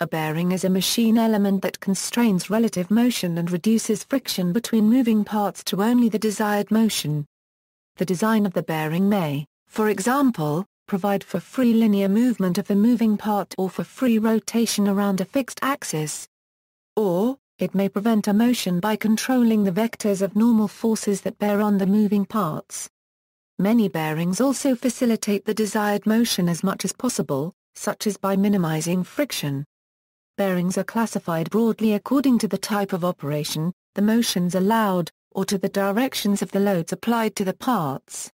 A bearing is a machine element that constrains relative motion and reduces friction between moving parts to only the desired motion. The design of the bearing may, for example, provide for free linear movement of the moving part or for free rotation around a fixed axis. Or, it may prevent a motion by controlling the vectors of normal forces that bear on the moving parts. Many bearings also facilitate the desired motion as much as possible, such as by minimizing friction. Bearings are classified broadly according to the type of operation, the motions allowed, or to the directions of the loads applied to the parts.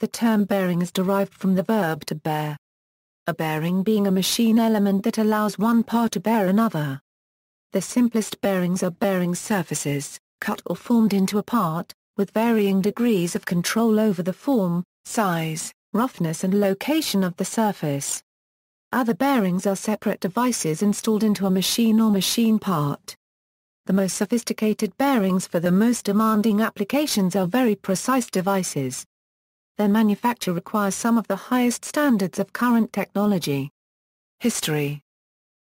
The term bearing is derived from the verb to bear. A bearing being a machine element that allows one part to bear another. The simplest bearings are bearing surfaces, cut or formed into a part, with varying degrees of control over the form, size, roughness and location of the surface. Other bearings are separate devices installed into a machine or machine part. The most sophisticated bearings for the most demanding applications are very precise devices. Their manufacture requires some of the highest standards of current technology. History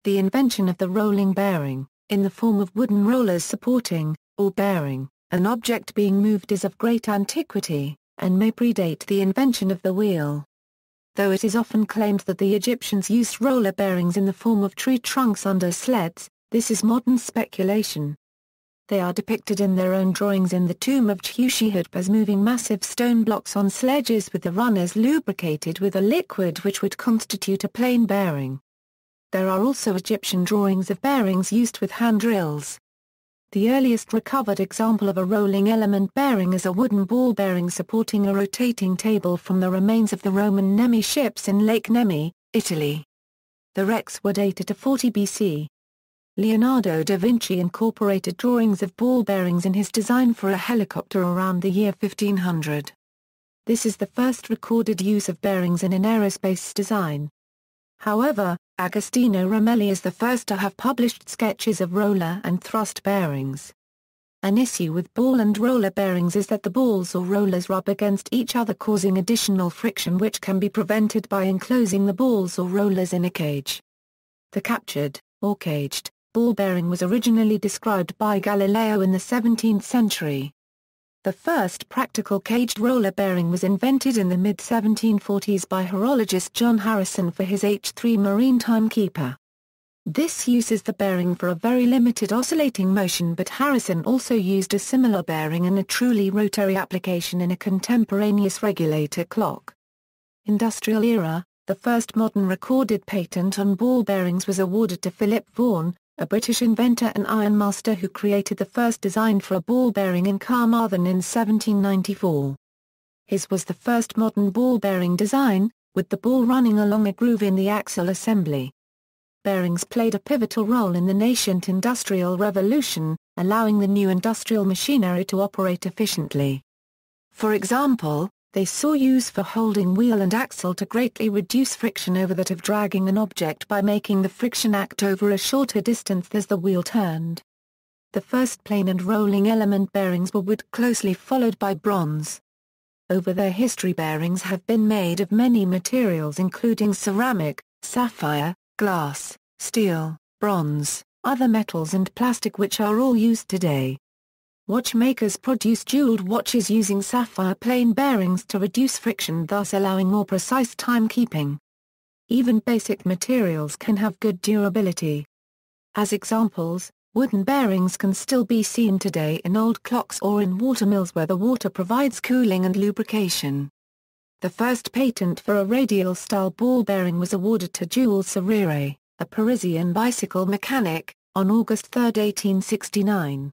The invention of the rolling bearing, in the form of wooden rollers supporting, or bearing, an object being moved is of great antiquity, and may predate the invention of the wheel though it is often claimed that the Egyptians used roller bearings in the form of tree trunks under sleds, this is modern speculation. They are depicted in their own drawings in the tomb of Djehutihotep as moving massive stone blocks on sledges with the runners lubricated with a liquid which would constitute a plain bearing. There are also Egyptian drawings of bearings used with hand drills. The earliest recovered example of a rolling element bearing is a wooden ball bearing supporting a rotating table from the remains of the Roman Nemi ships in Lake Nemi, Italy. The wrecks were dated to 40 BC. Leonardo da Vinci incorporated drawings of ball bearings in his design for a helicopter around the year 1500. This is the first recorded use of bearings in an aerospace design. However, Agostino Ramelli is the first to have published sketches of roller and thrust bearings. An issue with ball and roller bearings is that the balls or rollers rub against each other causing additional friction which can be prevented by enclosing the balls or rollers in a cage. The captured, or caged, ball bearing was originally described by Galileo in the 17th century. The first practical caged roller bearing was invented in the mid-1740s by horologist John Harrison for his H3 marine timekeeper. This uses the bearing for a very limited oscillating motion but Harrison also used a similar bearing in a truly rotary application in a contemporaneous regulator clock. Industrial era, the first modern recorded patent on ball bearings was awarded to Philip Vaughan, a British inventor and ironmaster who created the first design for a ball bearing in Carmarthen in 1794. His was the first modern ball bearing design, with the ball running along a groove in the axle assembly. Bearings played a pivotal role in the nascent industrial revolution, allowing the new industrial machinery to operate efficiently. For example, they saw use for holding wheel and axle to greatly reduce friction over that of dragging an object by making the friction act over a shorter distance as the wheel turned. The first plain and rolling element bearings were wood closely followed by bronze. Over their history bearings have been made of many materials including ceramic, sapphire, glass, steel, bronze, other metals and plastic which are all used today. Watchmakers produce jeweled watches using sapphire plain bearings to reduce friction thus allowing more precise timekeeping. Even basic materials can have good durability. As examples, wooden bearings can still be seen today in old clocks or in watermills where the water provides cooling and lubrication. The first patent for a radial-style ball bearing was awarded to Jules Suriray, a Parisian bicycle mechanic, on August 3, 1869.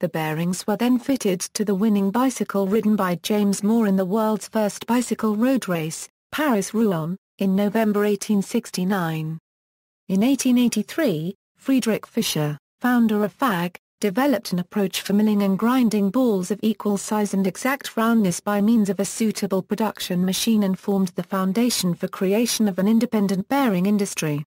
The bearings were then fitted to the winning bicycle ridden by James Moore in the world's first bicycle road race, Paris-Rouen, in November 1869. In 1883, Friedrich Fischer, founder of FAG, developed an approach for milling and grinding balls of equal size and exact roundness by means of a suitable production machine and formed the foundation for creation of an independent bearing industry.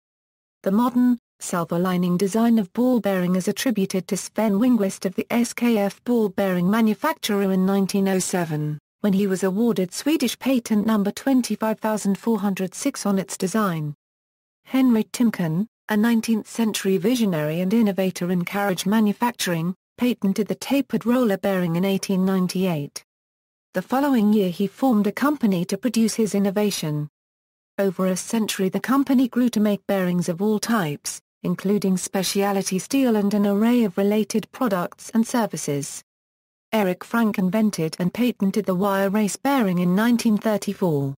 The modern, Self-aligning design of ball bearing is attributed to Sven Wingquist of the SKF ball bearing manufacturer in 1907, when he was awarded Swedish patent number 25406 on its design. Henry Timken, a 19th-century visionary and innovator in carriage manufacturing, patented the tapered roller bearing in 1898. The following year he formed a company to produce his innovation. Over a century the company grew to make bearings of all types, including specialty steel and an array of related products and services. Eric Frank invented and patented the wire race bearing in 1934.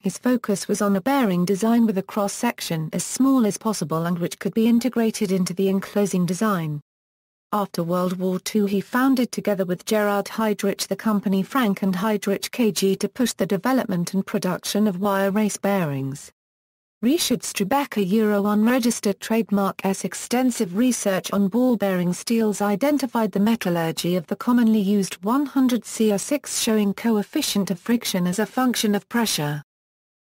His focus was on a bearing design with a cross-section as small as possible and which could be integrated into the enclosing design. After World War II he founded together with Gerhard Heydrich the company Frank and Heydrich KG to push the development and production of wire race bearings. Richard Stribeck a Euro unregistered trademark S extensive research on ball bearing steels identified the metallurgy of the commonly used 100 CR6 showing coefficient of friction as a function of pressure.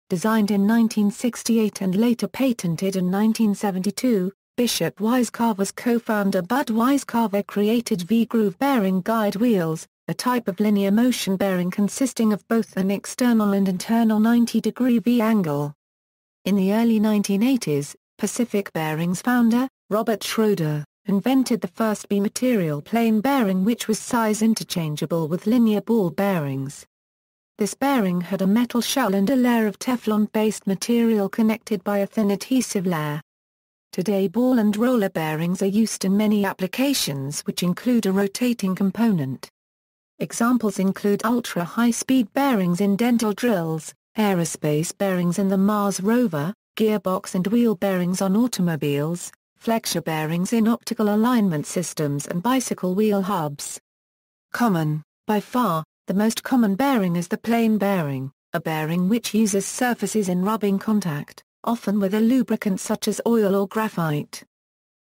Designed in 1968 and later patented in 1972, Bishop Wisecarver's co-founder Bud Wisecarver created V-groove bearing guide wheels, a type of linear motion bearing consisting of both an external and internal 90-degree V-angle. In the early 1980s, Pacific Bearings founder, Robert Schroeder, invented the first bi-material plain bearing which was size interchangeable with linear ball bearings. This bearing had a metal shell and a layer of Teflon-based material connected by a thin adhesive layer. Today ball and roller bearings are used in many applications which include a rotating component. Examples include ultra-high-speed bearings in dental drills, aerospace bearings in the Mars rover, gearbox and wheel bearings on automobiles, flexure bearings in optical alignment systems and bicycle wheel hubs. Common, by far, the most common bearing is the plain bearing, a bearing which uses surfaces in rubbing contact, often with a lubricant such as oil or graphite.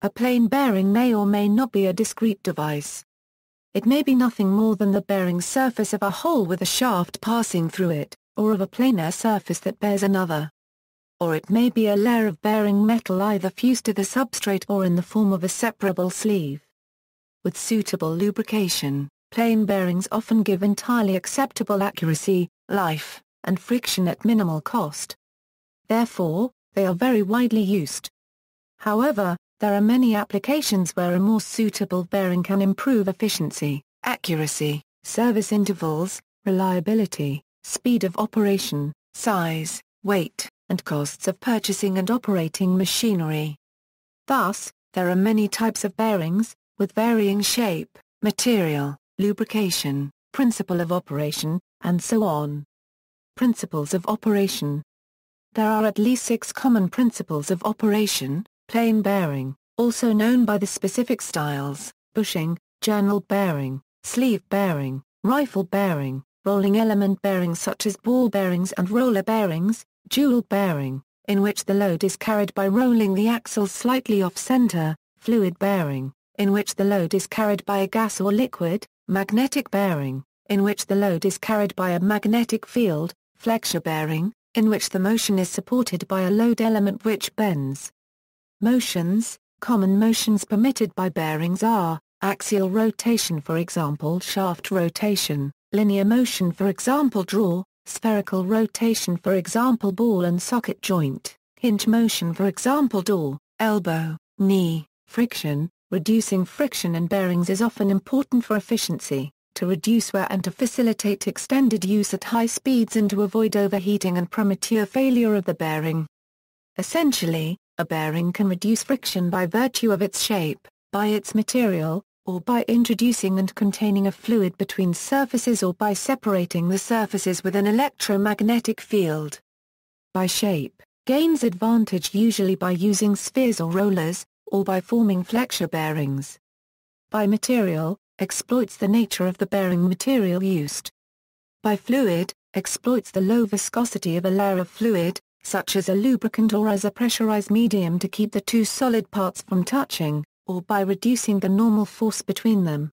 A plain bearing may or may not be a discrete device. It may be nothing more than the bearing surface of a hole with a shaft passing through it, or of a planar surface that bears another. Or it may be a layer of bearing metal either fused to the substrate or in the form of a separable sleeve. With suitable lubrication, plain bearings often give entirely acceptable accuracy, life, and friction at minimal cost. Therefore, they are very widely used. However, there are many applications where a more suitable bearing can improve efficiency, accuracy, service intervals, reliability, speed of operation, size, weight, and costs of purchasing and operating machinery. Thus, there are many types of bearings, with varying shape, material, lubrication, principle of operation, and so on. Principles of operation There are at least six common principles of operation, plain bearing, also known by the specific styles, bushing, journal bearing, sleeve bearing, rifle bearing, rolling element bearings such as ball bearings and roller bearings, jewel bearing, in which the load is carried by rolling the axle slightly off-center, fluid bearing, in which the load is carried by a gas or liquid, magnetic bearing, in which the load is carried by a magnetic field, flexure bearing, in which the motion is supported by a load element which bends. Motions, common motions permitted by bearings are, axial rotation for example shaft rotation, linear motion for example draw, spherical rotation for example ball and socket joint, hinge motion for example door, elbow, knee, friction, reducing friction in bearings is often important for efficiency, to reduce wear and to facilitate extended use at high speeds and to avoid overheating and premature failure of the bearing. Essentially, a bearing can reduce friction by virtue of its shape, by its material, or by introducing and containing a fluid between surfaces or by separating the surfaces with an electromagnetic field. By shape, gains advantage usually by using spheres or rollers, or by forming flexure bearings. By material, exploits the nature of the bearing material used. By fluid, exploits the low viscosity of a layer of fluid, such as a lubricant or as a pressurized medium to keep the two solid parts from touching or by reducing the normal force between them.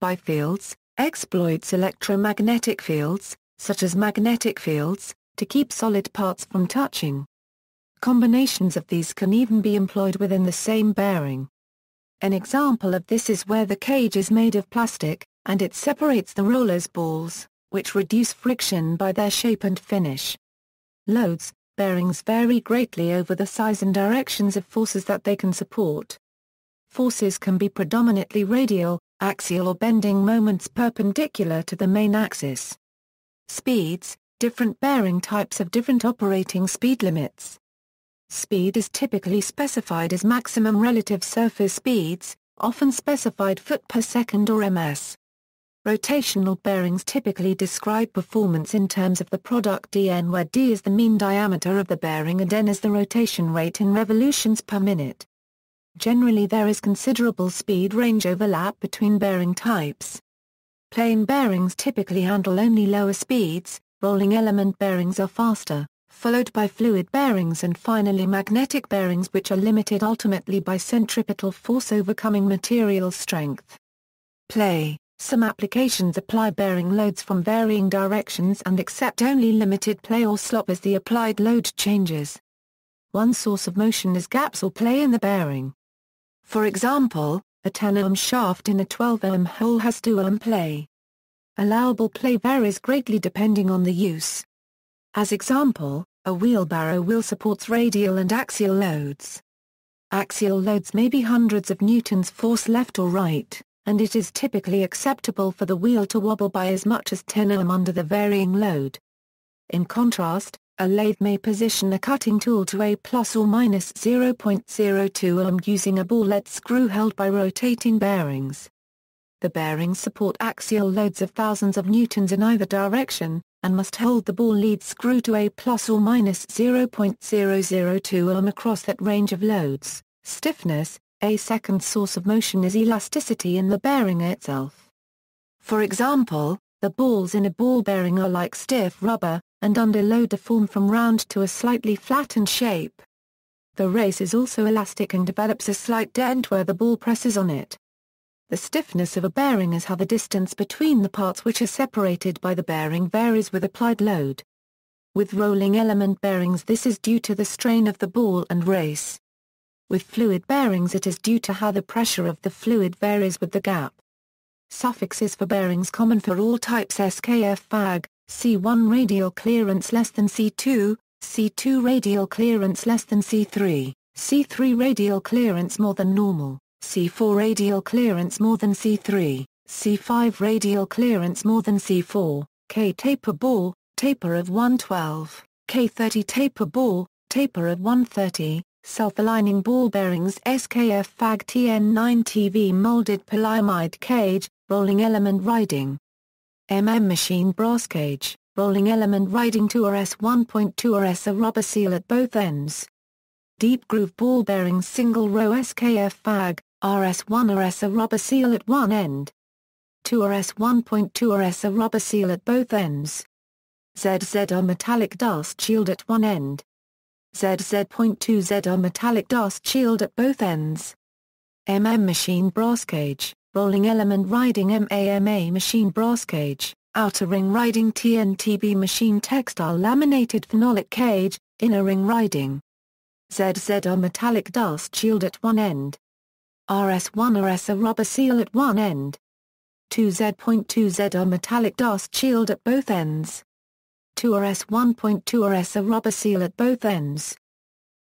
By fields, exploits electromagnetic fields, such as magnetic fields, to keep solid parts from touching. Combinations of these can even be employed within the same bearing. An example of this is where the cage is made of plastic, and it separates the roller's balls, which reduce friction by their shape and finish. Loads, bearings vary greatly over the size and directions of forces that they can support. Forces can be predominantly radial, axial or bending moments perpendicular to the main axis. Speeds, different bearing types have different operating speed limits. Speed is typically specified as maximum relative surface speeds, often specified foot per second or ms. Rotational bearings typically describe performance in terms of the product dn where d is the mean diameter of the bearing and n is the rotation rate in revolutions per minute. Generally there is considerable speed range overlap between bearing types. Plain bearings typically handle only lower speeds, rolling element bearings are faster, followed by fluid bearings and finally magnetic bearings which are limited ultimately by centripetal force overcoming material strength. Play some applications apply bearing loads from varying directions and accept only limited play or slop as the applied load changes. One source of motion is gaps or play in the bearing. For example, a 10 ohm shaft in a 12 ohm hole has 2 ohm play. Allowable play varies greatly depending on the use. As example, a wheelbarrow wheel supports radial and axial loads. Axial loads may be hundreds of newtons force left or right and it is typically acceptable for the wheel to wobble by as much as 10 ohm under the varying load. In contrast, a lathe may position a cutting tool to a plus or minus 0.02 ohm using a ball-lead screw held by rotating bearings. The bearings support axial loads of thousands of newtons in either direction, and must hold the ball lead screw to a plus or minus 0.002 ohm across that range of loads. Stiffness, a second source of motion is elasticity in the bearing itself. For example, the balls in a ball bearing are like stiff rubber, and under load deform from round to a slightly flattened shape. The race is also elastic and develops a slight dent where the ball presses on it. The stiffness of a bearing is how the distance between the parts which are separated by the bearing varies with applied load. With rolling element bearings this is due to the strain of the ball and race. With fluid bearings it is due to how the pressure of the fluid varies with the gap. Suffixes for bearings common for all types SKF FAG, C1 radial clearance less than C2, C2 radial clearance less than C3, C3 radial clearance more than normal, C4 radial clearance more than C3, C5 radial clearance more than C4, K taper ball, taper of 112, K30 taper ball, taper of 130, self-aligning ball bearings SKF FAG TN9 TV molded polyamide cage, rolling element riding. MM machine brass cage, rolling element riding 2RS 1.2 RS a rubber seal at both ends. Deep groove ball bearing single row SKF FAG, RS1 RS a rubber seal at one end. 2RS 1.2 RS a rubber seal at both ends. ZZR metallic dust shield at one end. ZZ.2ZR metallic dust shield at both ends. MM machine brass cage, rolling element riding MAMA machine brass cage, outer ring riding TNTB machine textile laminated phenolic cage, inner ring riding. ZZR metallic dust shield at one end. RS1 RS rubber seal at one end. 2Z.2ZR metallic dust shield at both ends. 2RS 1.2RS a rubber seal at both ends.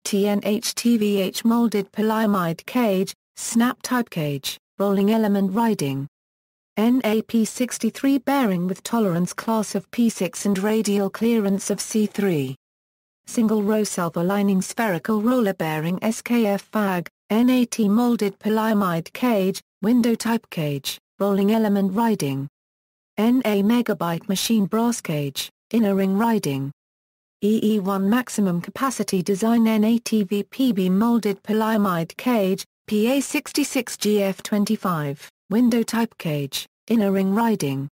TNH TVH molded polyamide cage, snap type cage, rolling element riding. NAP 63 bearing with tolerance class of P6 and radial clearance of C3. Single row self-aligning spherical roller bearing SKF FAG, NAT molded polyamide cage, window type cage, rolling element riding. NA megabyte machine brass cage, inner ring riding. EE1 maximum capacity design NATV PB molded polyamide cage, PA66GF25, window type cage, inner ring riding.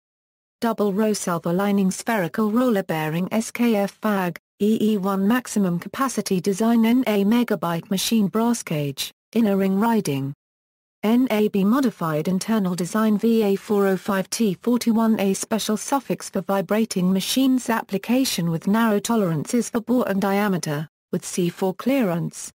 Double row self-aligning spherical roller bearing SKF FAG, EE1 maximum capacity design NA megabyte machine brass cage, inner ring riding. NAB modified internal design VA405T41A special suffix for vibrating machines application with narrow tolerances for bore and diameter, with C4 clearance.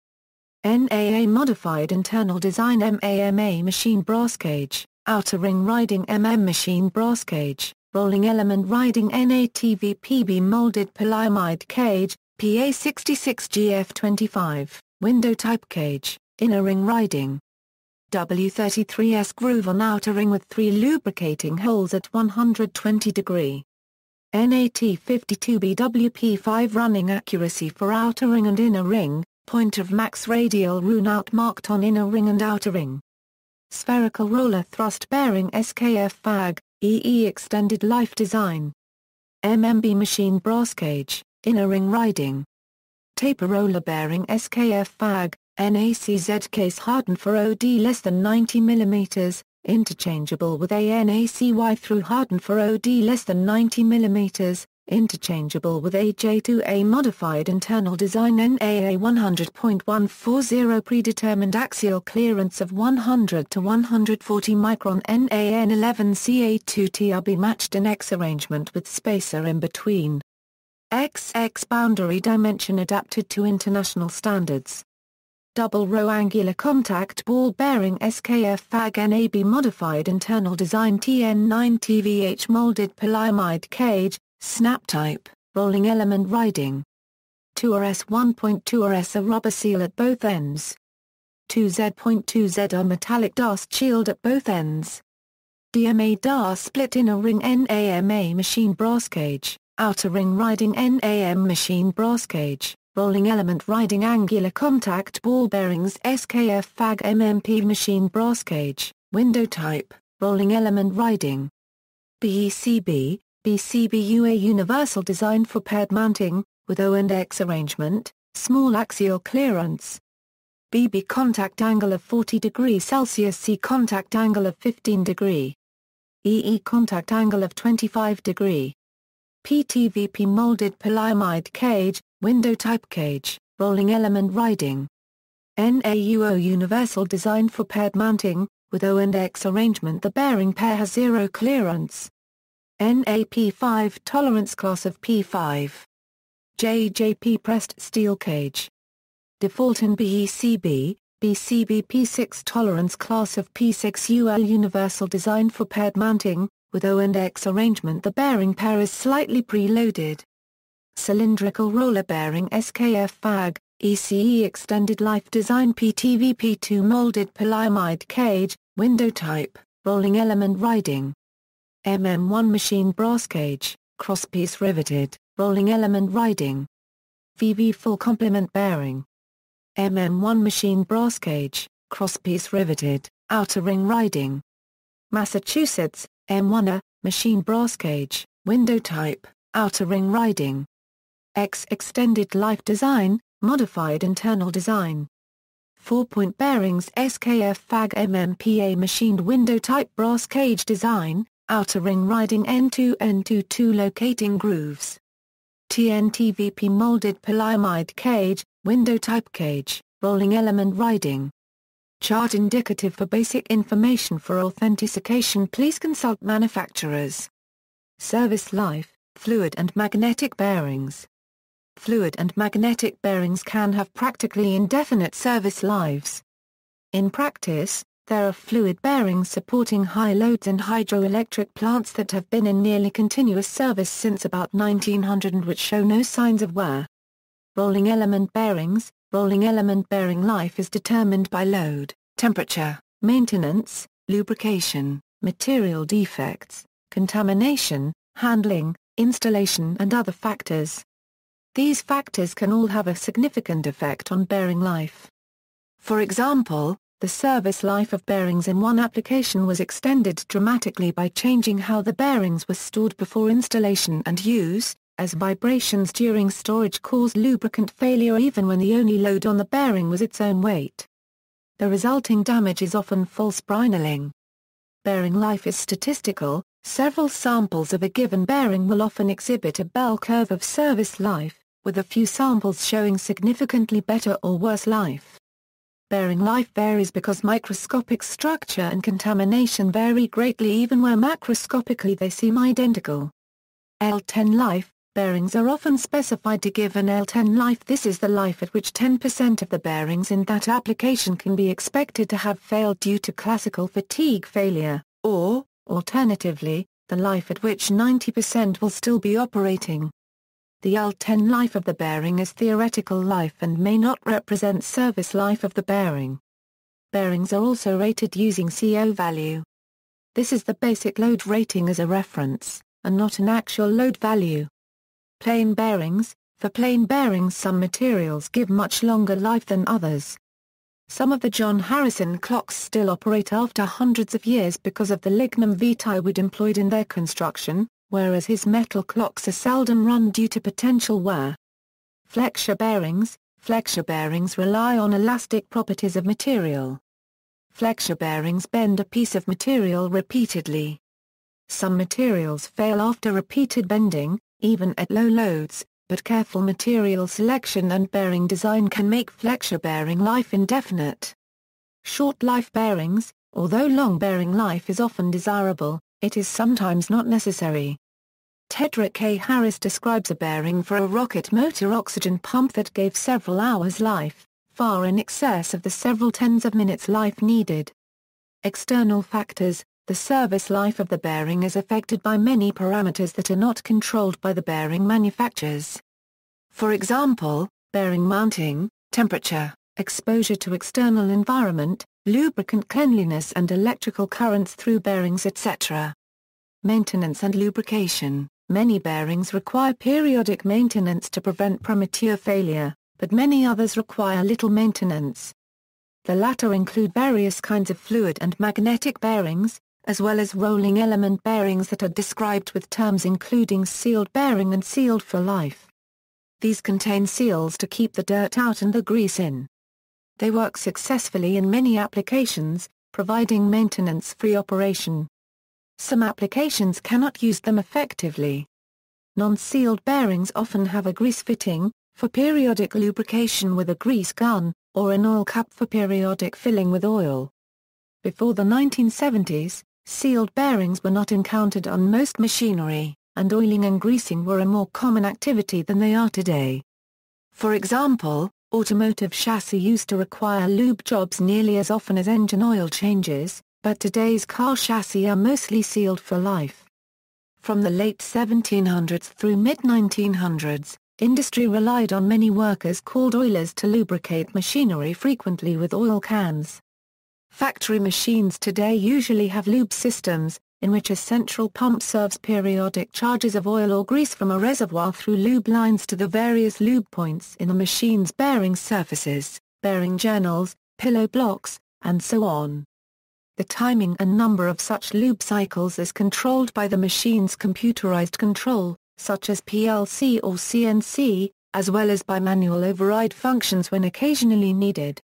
NAA modified internal design MAMA machine brass cage, outer ring riding MM machine brass cage, rolling element riding NATV PB molded polyamide cage, PA66GF25, window type cage, inner ring riding. W33S groove on outer ring with three lubricating holes at 120 degree. NAT52BWP5 running accuracy for outer ring and inner ring, point of max radial rune out marked on inner ring and outer ring. Spherical roller thrust bearing SKF FAG, EE extended life design. MMB machine brass cage, inner ring riding. Taper roller bearing SKF FAG, NACZ case hardened for OD less than 90 mm, interchangeable with ANACY through hardened for OD less than 90 mm, interchangeable with AJ2A modified internal design NAA 100.140 predetermined axial clearance of 100 to 140 micron NAN 11 CA2 TRB matched in X arrangement with spacer in between. XX boundary dimension adapted to international standards. Double row angular contact ball bearing SKF FAG NAB modified internal design TN9 TVH molded polyamide cage, snap type, rolling element riding. 2RS 1.2RS a rubber seal at both ends. 2Z.2Z a metallic dust shield at both ends. DMA DAR split inner ring NAMA machine brass cage, outer ring riding NAM machine brass cage, rolling element riding angular contact ball bearings SKF FAG MMP machine brass cage, window type, rolling element riding. BECB, BCBUA universal design for paired mounting, with O and X arrangement, small axial clearance. BB contact angle of 40 degrees Celsius C contact angle of 15 degree. EE contact angle of 25 degree. PTVP molded polyamide cage, window type cage, rolling element riding. NAUO universal design for paired mounting, with O and X arrangement the bearing pair has zero clearance. NAP5 tolerance class of P5. JJP pressed steel cage. Default in BECB, BCB P6 tolerance class of P6 UL universal design for paired mounting, with O and X arrangement the bearing pair is slightly preloaded. Cylindrical roller bearing SKF FAG, ECE extended life design PTVP2 molded polyamide cage, window type, rolling element riding. MM1 machine brass cage, crosspiece riveted, rolling element riding. VV full complement bearing. MM1 machine brass cage, crosspiece riveted, outer ring riding. Massachusetts, M1A, machine brass cage, window type, outer ring riding. X extended life design, modified internal design. Four-point bearings SKF FAG MMPA machined window type brass cage design, outer ring riding N2 N2 2 locating grooves. TNTVP molded polyamide cage, window type cage, rolling element riding. Chart indicative for basic information for authentication please consult manufacturers. Service life, fluid and magnetic bearings. Fluid and magnetic bearings can have practically indefinite service lives. In practice, there are fluid bearings supporting high loads in hydroelectric plants that have been in nearly continuous service since about 1900 and which show no signs of wear. Rolling element bearings Rolling element bearing life is determined by load, temperature, maintenance, lubrication, material defects, contamination, handling, installation and other factors. These factors can all have a significant effect on bearing life. For example, the service life of bearings in one application was extended dramatically by changing how the bearings were stored before installation and use, as vibrations during storage caused lubricant failure even when the only load on the bearing was its own weight. The resulting damage is often false brinelling. Bearing life is statistical, several samples of a given bearing will often exhibit a bell curve of service life, with a few samples showing significantly better or worse life. Bearing life varies because microscopic structure and contamination vary greatly even where macroscopically they seem identical. L10 life, bearings are often specified to give an L10 life this is the life at which 10% of the bearings in that application can be expected to have failed due to classical fatigue failure, or, alternatively, the life at which 90% will still be operating. The UL-10 life of the bearing is theoretical life and may not represent service life of the bearing. Bearings are also rated using CO value. This is the basic load rating as a reference, and not an actual load value. Plain bearings, for plain bearings some materials give much longer life than others. Some of the John Harrison clocks still operate after hundreds of years because of the lignum vitae wood employed in their construction, whereas his metal clocks are seldom run due to potential wear. Flexure bearings, Flexure bearings rely on elastic properties of material. Flexure bearings bend a piece of material repeatedly. Some materials fail after repeated bending, even at low loads, but careful material selection and bearing design can make flexure bearing life indefinite. Short life bearings, although long bearing life is often desirable, it is sometimes not necessary. Tedric A. Harris describes a bearing for a rocket motor oxygen pump that gave several hours life, far in excess of the several tens of minutes life needed. External factors The service life of the bearing is affected by many parameters that are not controlled by the bearing manufacturers. For example, bearing mounting, temperature, exposure to external environment, lubricant cleanliness and electrical currents through bearings etc. Maintenance and lubrication Many bearings require periodic maintenance to prevent premature failure, but many others require little maintenance. The latter include various kinds of fluid and magnetic bearings, as well as rolling element bearings that are described with terms including sealed bearing and sealed for life. These contain seals to keep the dirt out and the grease in. They work successfully in many applications, providing maintenance-free operation. Some applications cannot use them effectively. Non-sealed bearings often have a grease fitting, for periodic lubrication with a grease gun, or an oil cap for periodic filling with oil. Before the 1970s, sealed bearings were not encountered on most machinery, and oiling and greasing were a more common activity than they are today. For example, automotive chassis used to require lube jobs nearly as often as engine oil changes, but today's car chassis are mostly sealed for life. From the late 1700s through mid-1900s, industry relied on many workers called oilers to lubricate machinery frequently with oil cans. Factory machines today usually have lube systems, in which a central pump serves periodic charges of oil or grease from a reservoir through lube lines to the various lube points in the machine's bearing surfaces, bearing journals, pillow blocks, and so on. The timing and number of such lube cycles is controlled by the machine's computerized control, such as PLC or CNC, as well as by manual override functions when occasionally needed.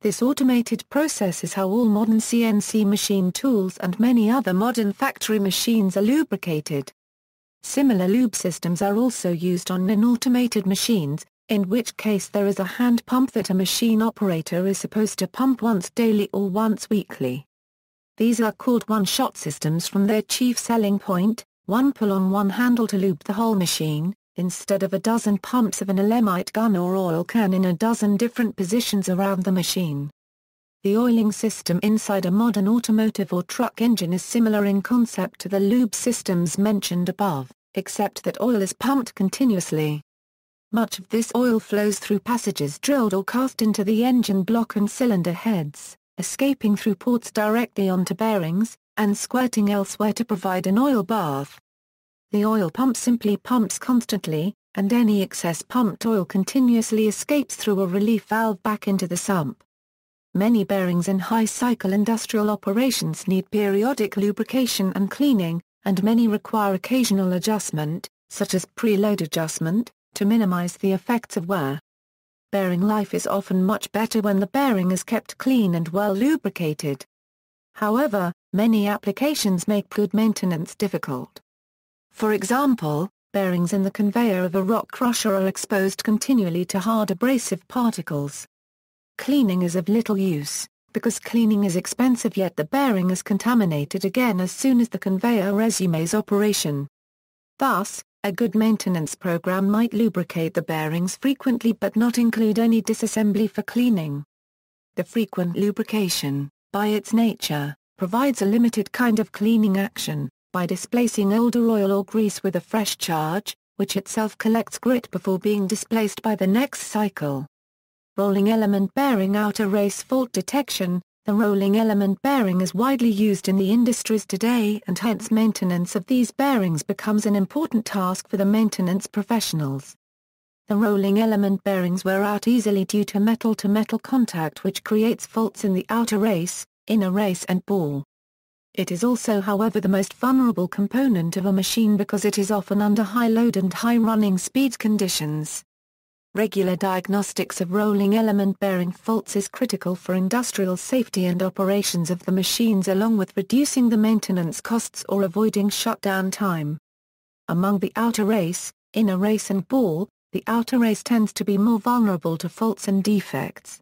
This automated process is how all modern CNC machine tools and many other modern factory machines are lubricated. Similar lube systems are also used on non-automated machines, in which case there is a hand pump that a machine operator is supposed to pump once daily or once weekly. These are called one-shot systems from their chief selling point, one pull on one handle to loop the whole machine, instead of a dozen pumps of an Alemite gun or oil can in a dozen different positions around the machine. The oiling system inside a modern automotive or truck engine is similar in concept to the lube systems mentioned above, except that oil is pumped continuously. Much of this oil flows through passages drilled or cast into the engine block and cylinder heads escaping through ports directly onto bearings, and squirting elsewhere to provide an oil bath. The oil pump simply pumps constantly, and any excess pumped oil continuously escapes through a relief valve back into the sump. Many bearings in high-cycle industrial operations need periodic lubrication and cleaning, and many require occasional adjustment, such as preload adjustment, to minimize the effects of wear. Bearing life is often much better when the bearing is kept clean and well lubricated. However, many applications make good maintenance difficult. For example, bearings in the conveyor of a rock crusher are exposed continually to hard abrasive particles. Cleaning is of little use, because cleaning is expensive yet the bearing is contaminated again as soon as the conveyor resumes operation. Thus, a good maintenance program might lubricate the bearings frequently but not include any disassembly for cleaning. The frequent lubrication, by its nature, provides a limited kind of cleaning action, by displacing older oil or grease with a fresh charge, which itself collects grit before being displaced by the next cycle. Rolling element bearing outer race fault detection The rolling element bearing is widely used in the industries today and hence maintenance of these bearings becomes an important task for the maintenance professionals. The rolling element bearings wear out easily due to metal-to-metal -metal contact which creates faults in the outer race, inner race and ball. It is also however the most vulnerable component of a machine because it is often under high load and high running speed conditions. Regular diagnostics of rolling element bearing faults is critical for industrial safety and operations of the machines along with reducing the maintenance costs or avoiding shutdown time. Among the outer race, inner race and ball, the outer race tends to be more vulnerable to faults and defects.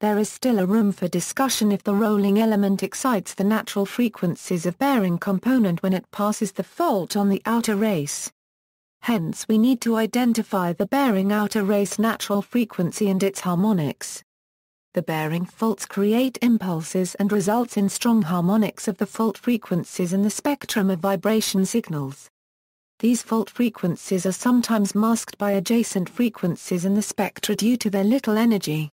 There is still a room for discussion if the rolling element excites the natural frequencies of bearing component when it passes the fault on the outer race. Hence we need to identify the bearing outer race natural frequency and its harmonics. The bearing faults create impulses and results in strong harmonics of the fault frequencies in the spectrum of vibration signals. These fault frequencies are sometimes masked by adjacent frequencies in the spectra due to their little energy.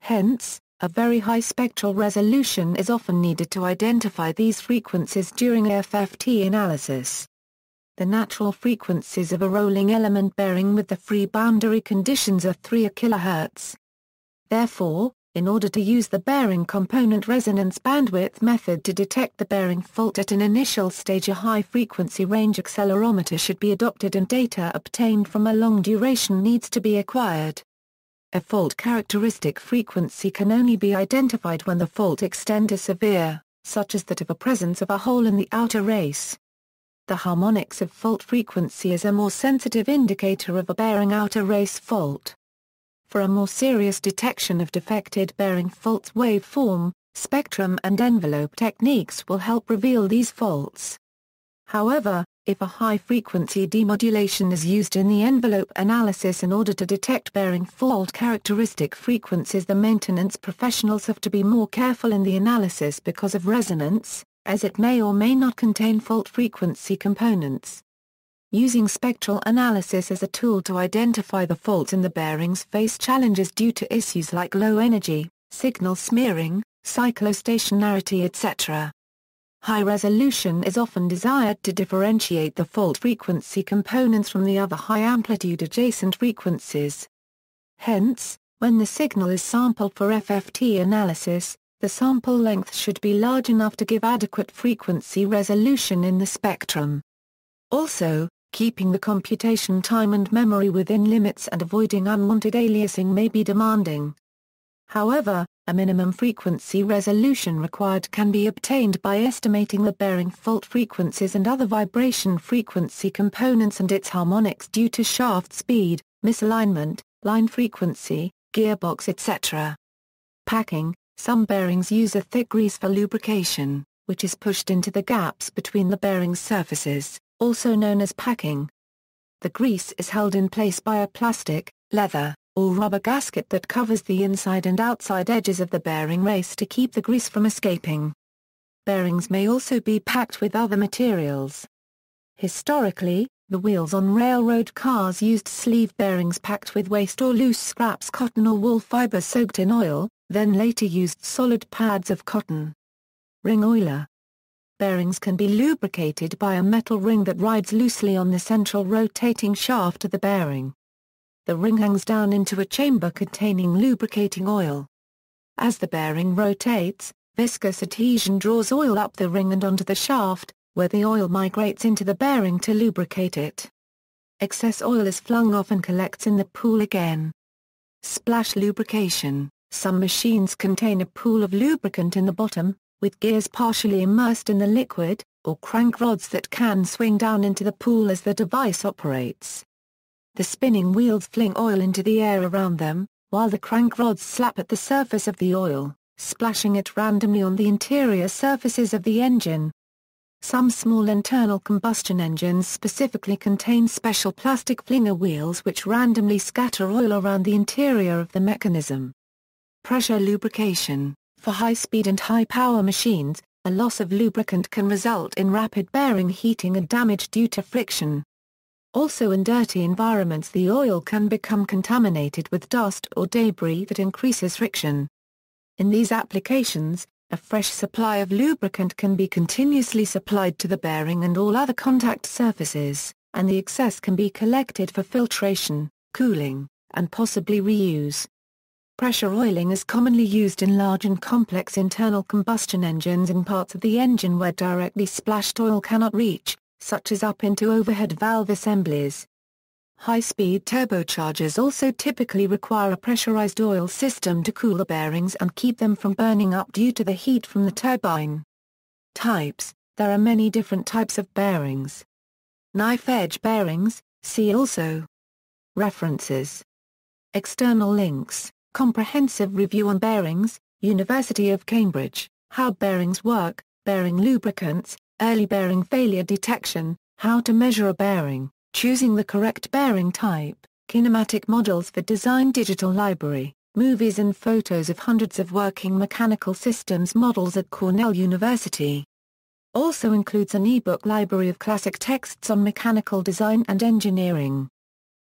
Hence, a very high spectral resolution is often needed to identify these frequencies during FFT analysis. The natural frequencies of a rolling element bearing with the free boundary conditions are 3 kHz. Therefore, in order to use the bearing component resonance bandwidth method to detect the bearing fault at an initial stage a high-frequency range accelerometer should be adopted and data obtained from a long duration needs to be acquired. A fault characteristic frequency can only be identified when the fault extent is severe, such as that of a presence of a hole in the outer race. The harmonics of fault frequency is a more sensitive indicator of a bearing outer race fault. For a more serious detection of defected bearing faults waveform, spectrum and envelope techniques will help reveal these faults. However, if a high-frequency demodulation is used in the envelope analysis in order to detect bearing fault characteristic frequencies the maintenance professionals have to be more careful in the analysis because of resonance, as it may or may not contain fault frequency components. Using spectral analysis as a tool to identify the faults in the bearings face challenges due to issues like low energy, signal smearing, cyclostationarity etc. High resolution is often desired to differentiate the fault frequency components from the other high-amplitude adjacent frequencies. Hence, when the signal is sampled for FFT analysis, the sample length should be large enough to give adequate frequency resolution in the spectrum. Also, Keeping the computation time and memory within limits and avoiding unwanted aliasing may be demanding. However, a minimum frequency resolution required can be obtained by estimating the bearing fault frequencies and other vibration frequency components and its harmonics due to shaft speed, misalignment, line frequency, gearbox etc. Packing Some bearings use a thick grease for lubrication, which is pushed into the gaps between the bearing surfaces also known as packing. The grease is held in place by a plastic, leather, or rubber gasket that covers the inside and outside edges of the bearing race to keep the grease from escaping. Bearings may also be packed with other materials. Historically, the wheels on railroad cars used sleeve bearings packed with waste or loose scraps cotton or wool fiber soaked in oil, then later used solid pads of cotton. Ring oiler bearings can be lubricated by a metal ring that rides loosely on the central rotating shaft of the bearing. The ring hangs down into a chamber containing lubricating oil. As the bearing rotates, viscous adhesion draws oil up the ring and onto the shaft, where the oil migrates into the bearing to lubricate it. Excess oil is flung off and collects in the pool again. Splash lubrication Some machines contain a pool of lubricant in the bottom, with gears partially immersed in the liquid, or crank rods that can swing down into the pool as the device operates. The spinning wheels fling oil into the air around them, while the crank rods slap at the surface of the oil, splashing it randomly on the interior surfaces of the engine. Some small internal combustion engines specifically contain special plastic flinger wheels which randomly scatter oil around the interior of the mechanism. Pressure lubrication for high-speed and high-power machines, a loss of lubricant can result in rapid bearing heating and damage due to friction. Also in dirty environments the oil can become contaminated with dust or debris that increases friction. In these applications, a fresh supply of lubricant can be continuously supplied to the bearing and all other contact surfaces, and the excess can be collected for filtration, cooling, and possibly reuse. Pressure oiling is commonly used in large and complex internal combustion engines in parts of the engine where directly splashed oil cannot reach, such as up into overhead valve assemblies. High-speed turbochargers also typically require a pressurized oil system to cool the bearings and keep them from burning up due to the heat from the turbine. Types There are many different types of bearings. Knife edge bearings, see also. References External links, Comprehensive Review on Bearings, University of Cambridge, How Bearings Work, Bearing Lubricants, Early Bearing Failure Detection, How to Measure a Bearing. Choosing the correct bearing type, kinematic models for design digital library, movies and photos of hundreds of working mechanical systems models at Cornell University. Also includes an e-book library of classic texts on mechanical design and engineering.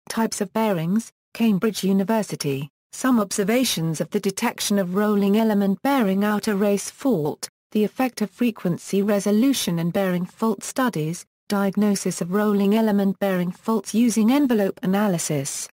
Types of bearings, Cambridge University, some observations of the detection of rolling element bearing outer race fault, the effect of frequency resolution and bearing fault studies, Diagnosis of rolling element bearing faults using envelope analysis,